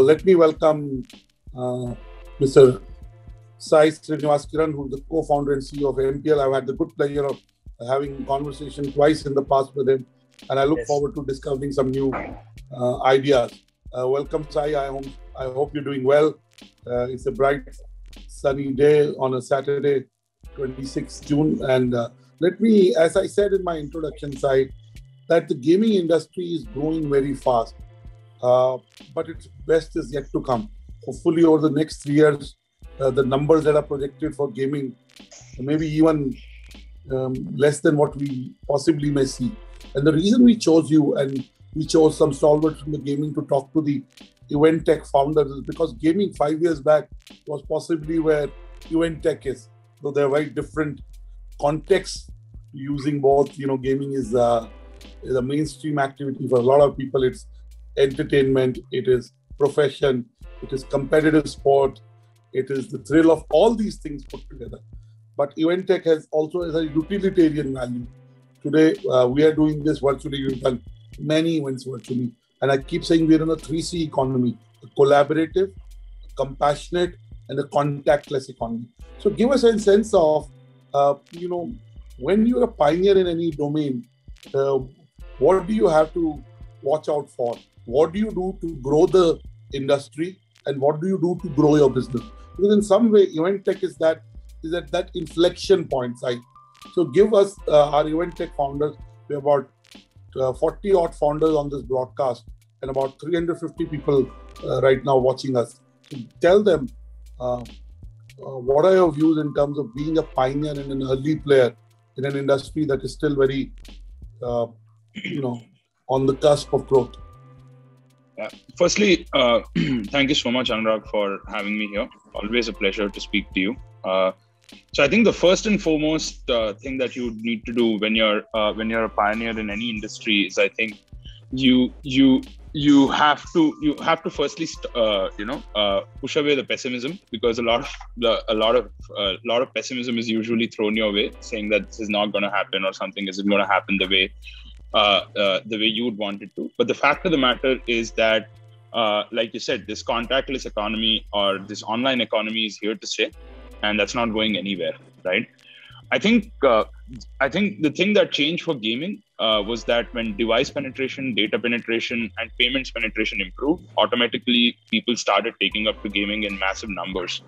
Let me welcome uh, Mr. Sai Srinivas Kiran, who's the co-founder and CEO of MPL. I've had the good pleasure of having conversation twice in the past with him, and I look yes. forward to discovering some new uh, ideas. Uh, welcome, Sai. I hope, I hope you're doing well. Uh, it's a bright, sunny day on a Saturday, 26th June, and uh, let me, as I said in my introduction, Sai, that the gaming industry is growing very fast, uh, but its best is yet to come. Hopefully, over the next three years, uh, the numbers that are projected for gaming, maybe even um, less than what we possibly may see. And the reason we chose you and we chose some stalwarts from the gaming to talk to the event tech founders is because gaming five years back was possibly where event tech is. So they're very different contexts using both. You know, gaming is, uh, is a mainstream activity for a lot of people. It's entertainment, it is profession, it is competitive sport, it is the thrill of all these things put together. But event tech has also has a utilitarian value. Today, uh, we are doing this virtually. We've done many events virtually. And I keep saying we're in a 3C economy a collaborative, a compassionate, and a contactless economy. So give us a sense of, uh, you know, when you're a pioneer in any domain, uh, what do you have to watch out for? What do you do to grow the industry? And what do you do to grow your business? Because in some way, event tech is that is at that inflection point. Right? So give us uh, our event tech founders. We have about uh, 40 odd founders on this broadcast and about 350 people uh, right now watching us. So tell them uh, uh, what are your views in terms of being a pioneer and an early player in an industry that is still very, uh, you know, on the cusp of growth. Uh, firstly, uh, thank you so much, Anurag, for having me here. Always a pleasure to speak to you. Uh, so I think the first and foremost uh, thing that you need to do when you're uh, when you're a pioneer in any industry is I think you you you have to you have to firstly you know push away the pessimism because a lot of the, a lot of a lot of pessimism is usually thrown your way saying that this is not going to happen or something isn't going to happen the way the way you would want it to. But the fact of the matter is that like you said this contactless economy or this online economy is here to stay and that's not going anywhere right? I think uh, i think the thing that changed for gaming uh, was that when device penetration data penetration and payments penetration improved automatically people started taking up to gaming in massive numbers.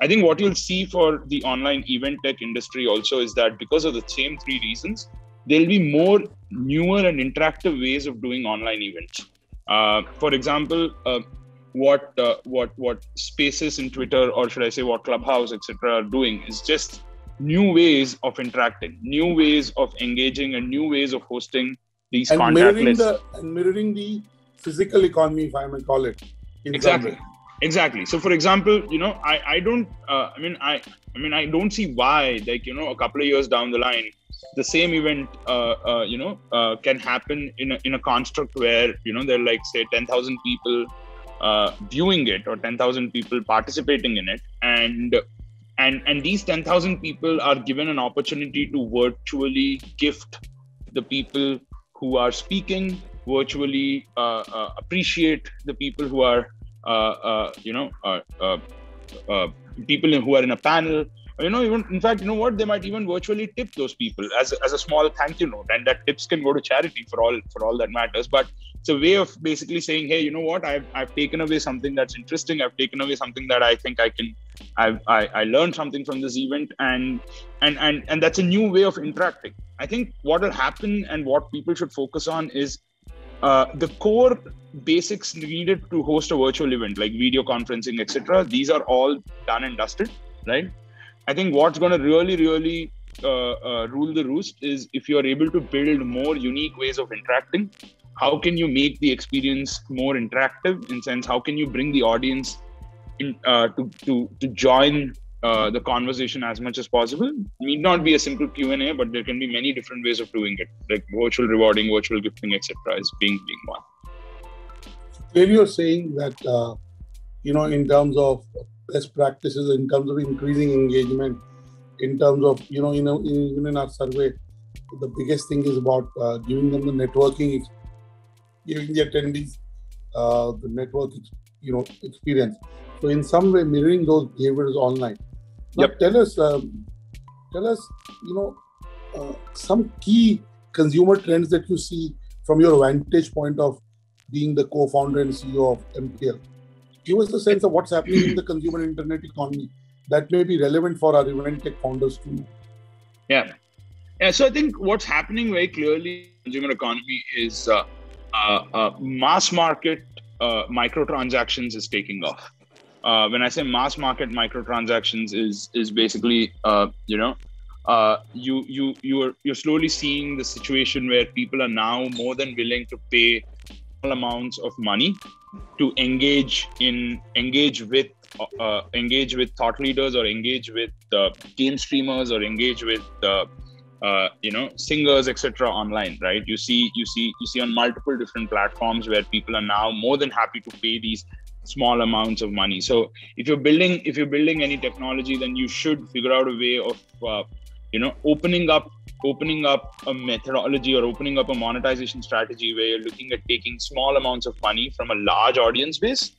I think what you'll see for the online event tech industry also is that because of the same three reasons there'll be more newer and interactive ways of doing online events. Uh, for example, uh, what uh, what what spaces in twitter or should i say what clubhouse etc are doing is just new ways of interacting new ways of engaging and new ways of hosting these and mirroring the and mirroring the physical economy if i may call it exactly exactly. So for example you know i i don't uh, i mean i i mean i don't see why like you know a couple of years down the line the same event uh, uh, you know uh, can happen in a, in a construct where you know there are like say 10000 people uh, viewing it or 10,000 people participating in it. And and and these 10,000 people are given an opportunity to virtually gift the people who are speaking virtually uh, uh, appreciate the people who are you know uh, people who are in a panel you know even in fact you know what? They might even virtually tip those people as, as a small thank you note and that tips can go to charity for all for all that matters. But it's a way of basically saying hey you know what? I've, I've taken away something that's interesting. I've taken away something that i think i can I've, i i learned something from this event and and and and that's a new way of interacting. I think what will happen and what people should focus on is uh, the core basics needed to host a virtual event like video conferencing etc these are all done and dusted right I think what's going to really, really uh, uh, rule the roost is if you are able to build more unique ways of interacting. How can you make the experience more interactive? In sense, how can you bring the audience in, uh, to to to join uh, the conversation as much as possible? it Need not be a simple Q and A, but there can be many different ways of doing it, like virtual rewarding, virtual gifting, etc. Is being being one. Clearly, you're saying that uh, you know in terms of best practices in terms of increasing engagement, in terms of, you know, you know, even in our survey, the biggest thing is about uh, giving them the networking, giving the attendees uh, the network you know experience. So in some way, mirroring those behaviors online. Now, yep. tell us, um, tell us, you know, uh, some key consumer trends that you see from your vantage point of being the co-founder and CEO of MPL. Give us a sense of what's happening in the consumer internet economy that may be relevant for our event tech founders too. Yeah, yeah. So I think what's happening very clearly in the consumer economy is uh, uh, uh mass market uh, microtransactions is taking off. Uh, when I say mass market microtransactions, is is basically you know uh, you you you're you're slowly seeing the situation where people are now more than willing to pay amounts of money to engage in engage with uh, engage with thought leaders or engage with uh, game streamers or engage with uh, uh you know singers etc online right? You see you see you see on multiple different platforms where people are now more than happy to pay these small amounts of money. So if you're building if you're building any technology then you should figure out a way of uh, you know opening up opening up a methodology or opening up a monetization strategy where you're looking at taking small amounts of money from a large audience base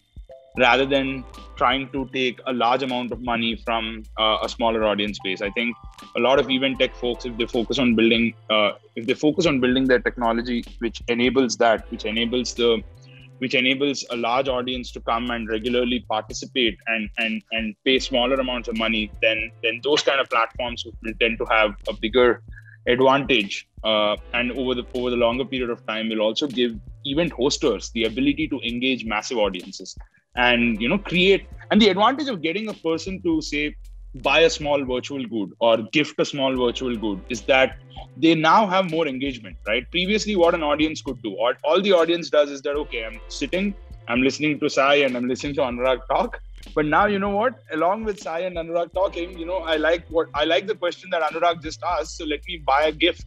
rather than trying to take a large amount of money from uh, a smaller audience base. I think a lot of event tech folks if they focus on building uh, if they focus on building their technology which enables that which enables the which enables a large audience to come and regularly participate and and and pay smaller amounts of money then then those kind of platforms will tend to have a bigger advantage uh, and over the over the longer period of time will also give event hosters the ability to engage massive audiences and you know create and the advantage of getting a person to say buy a small virtual good or gift a small virtual good is that they now have more engagement right? Previously what an audience could do all, all the audience does is that okay i'm sitting i'm listening to sai and i'm listening to anurag talk but now you know what along with sai and anurag talking you know i like what i like the question that anurag just asked so let me buy a gift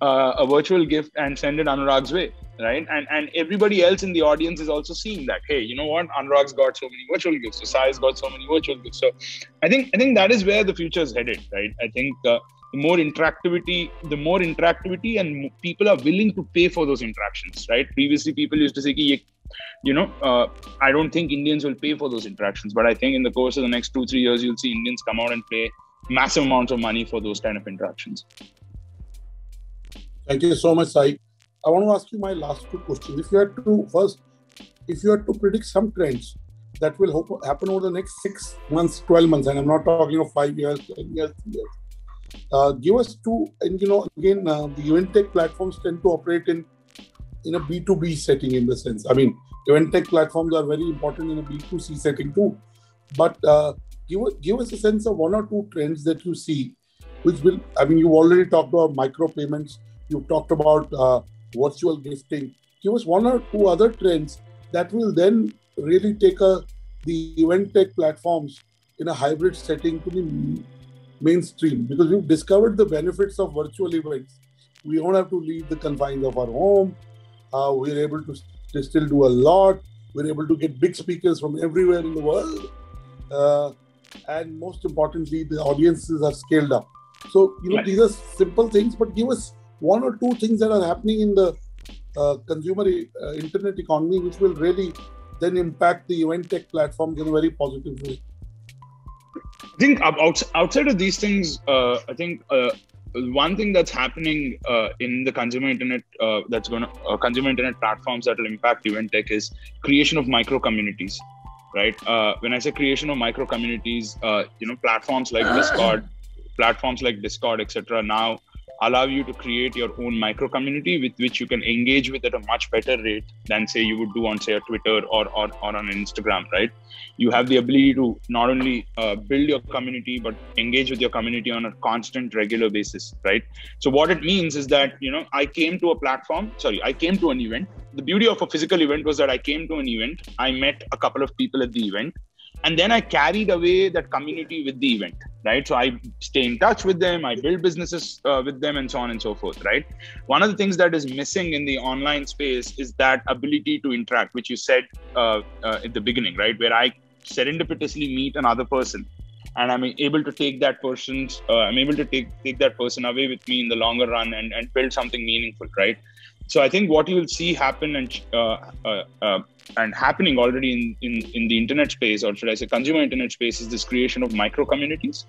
uh, a virtual gift and send it anurag's way right? And and everybody else in the audience is also seeing that. Hey, you know what? Anurag's got so many virtual gifts. So Sai's got so many virtual gifts. So I think I think that is where the future is headed, right? I think uh, the more interactivity, the more interactivity, and people are willing to pay for those interactions, right? Previously, people used to say, you know, uh, I don't think Indians will pay for those interactions, but I think in the course of the next two three years, you'll see Indians come out and pay massive amounts of money for those kind of interactions. Thank you so much, Sai. I want to ask you my last two questions. If you had to first, if you had to predict some trends that will hope, happen over the next six months, twelve months, and I'm not talking of five years, ten years, years. Uh, give us two, and you know, again, uh, the event tech platforms tend to operate in in a B2B setting in the sense. I mean, event tech platforms are very important in a B2C setting too. But uh, give, give us a sense of one or two trends that you see, which will, I mean, you already talked about micro payments, you've talked about uh, virtual gifting. Give us one or two other trends that will then really take a, the event tech platforms in a hybrid setting to be mainstream because we've discovered the benefits of virtual events. We don't have to leave the confines of our home. Uh, we're able to, to still do a lot. We're able to get big speakers from everywhere in the world. Uh, and most importantly, the audiences are scaled up. So, you know, right. these are simple things, but give us one or two things that are happening in the uh, consumer uh, internet economy, which will really then impact the event tech platforms in a very positive way. I think outside of these things, uh, I think uh, one thing that's happening uh, in the consumer internet uh, that's going to consumer internet platforms that will impact event tech is creation of micro communities, right? when I say creation of micro communities, you know, platforms like Discord, platforms like Discord, etc. Now allow you to create your own micro community with which you can engage with at a much better rate than say you would do on say a twitter or, or, or on instagram right? You have the ability to not only uh, build your community but engage with your community on a constant regular basis right? So what it means is that you know i came to a platform sorry i came to an event. The beauty of a physical event was that i came to an event i met a couple of people at the event and then i carried away that community with the event right? So i stay in touch with them i build businesses uh, with them and so on and so forth right? One of the things that is missing in the online space is that ability to interact which you said uh, uh, at the beginning right? Where i serendipitously meet another person and i'm able to take that person's uh, i'm able to take take that person away with me in the longer run and, and build something meaningful right So I think what you will see happen and uh, uh, uh, and happening already in, in in the internet space, or should I say, consumer internet space, is this creation of micro communities.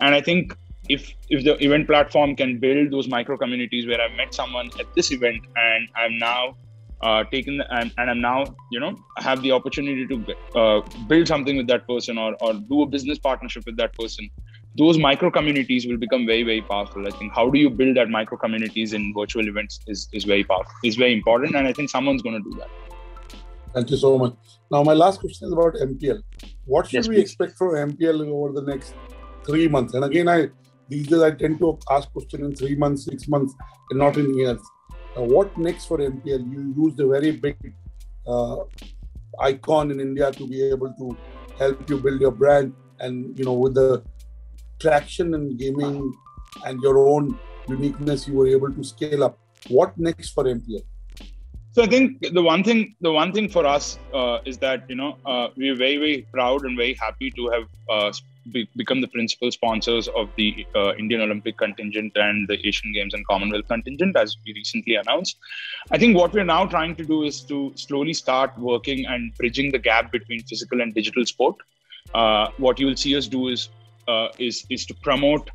And I think if if the event platform can build those micro communities where I've met someone at this event and I'm now uh, taken and, and I'm now you know have the opportunity to uh, build something with that person or or do a business partnership with that person those micro communities will become very very powerful. I think how do you build that micro communities in virtual events is, is very powerful is very important and i think someone's going to do that. Thank you so much. Now my last question is about mpl what should yes, we please. expect from mpl over the next three months? And again i these days i tend to ask questions in three months six months and not in years. Now, what next for mpl you used a very big uh, icon in india to be able to help you build your brand and you know with the traction in gaming and your own uniqueness you were able to scale up. What next for mpl so i think the one thing the one thing for us uh, is that you know uh, we're very very proud and very happy to have uh, be- become the principal sponsors of the uh, indian olympic contingent and the asian games and commonwealth contingent as we recently announced. I think what we're now trying to do is to slowly start working and bridging the gap between physical and digital sport. Uh, what you will see us do is uh, is is to promote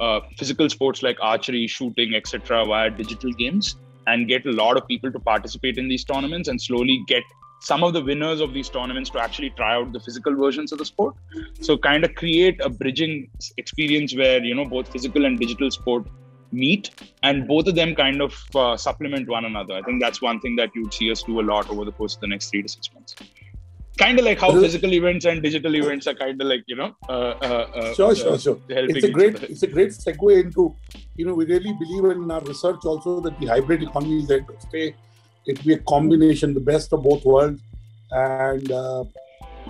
uh, physical sports like archery, shooting, etc. via digital games and get a lot of people to participate in these tournaments and slowly get some of the winners of these tournaments to actually try out the physical versions of the sport so kind of create a bridging experience where you know both physical and digital sport meet and both of them kind of uh, supplement one another i think that's one thing that you'd see us do a lot over the course of the next three to six months kind of like how physical events and digital events are kind of like you know uh, uh, uh sure sure sure. it's a great it's a great segue into you know we really believe in our research also that the hybrid economy is there to stay. It be a combination the best of both worlds. And uh,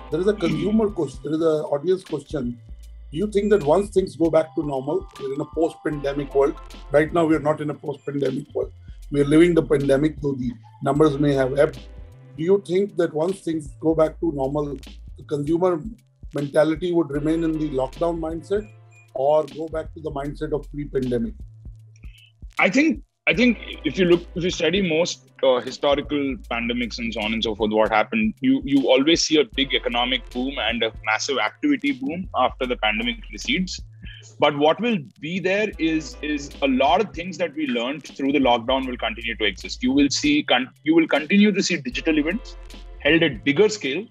there is a consumer question there is an audience question. Do you think that once things go back to normal we're in a post-pandemic world? Right now we're not in a post-pandemic world. We're living the pandemic though the numbers may have ebbed do you think that once things go back to normal, the consumer mentality would remain in the lockdown mindset or go back to the mindset of pre-pandemic? I think I think if you look, if you study most uh, historical pandemics and so on and so forth, what happened, you you always see a big economic boom and a massive activity boom after the pandemic recedes but what will be there is is a lot of things that we learned through the lockdown will continue to exist. You will see con- you will continue to see digital events held at bigger scale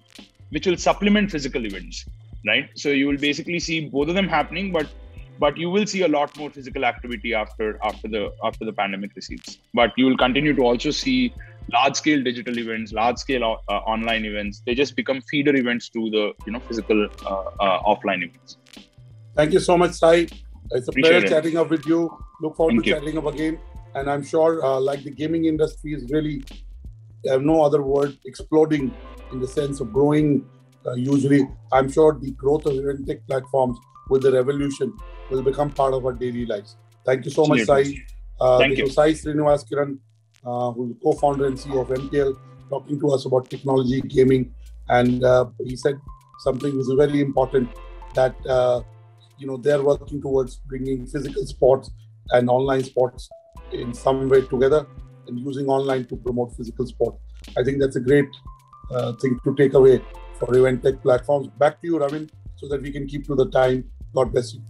which will supplement physical events right? So you will basically see both of them happening but but you will see a lot more physical activity after after the after the pandemic recedes. But you will continue to also see large scale digital events large scale uh, online events. They just become feeder events to the you know physical uh, uh, offline events Thank you so much, Sai. It's a Appreciate pleasure it. chatting up with you. Look forward Thank to you. chatting up again. And I'm sure, uh, like the gaming industry is really, I have no other word, exploding in the sense of growing. Uh, usually, I'm sure the growth of event tech platforms with the revolution will become part of our daily lives. Thank you so much, Sai. Uh, Thank you. Sai Srinivas Kiran, uh, who's co-founder and CEO of MPL, talking to us about technology, gaming, and uh, he said something was very important that uh, you know they're working towards bringing physical sports and online sports in some way together and using online to promote physical sport. I think that's a great uh, thing to take away for event tech platforms. Back to you, Ravin, so that we can keep to the time. God bless you.